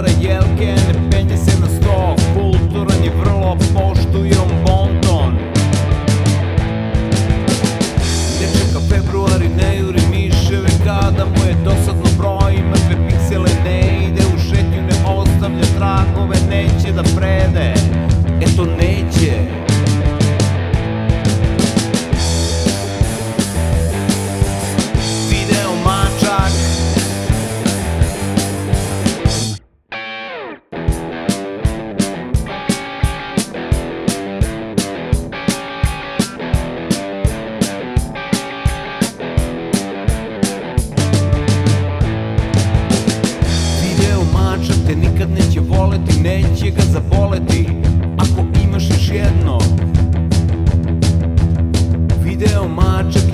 otvara jelke, ne penje se na sto Kulturan je vrlo, poštujem bonton Ne čeka februari, ne juri miševe Kada mu je dosadno broj, mrtve piksele ne ide u šetnju Ne ostavlja tragove, neće da preda zaboleti, neće ga zaboleti. Ako imaš još jedno Video mačak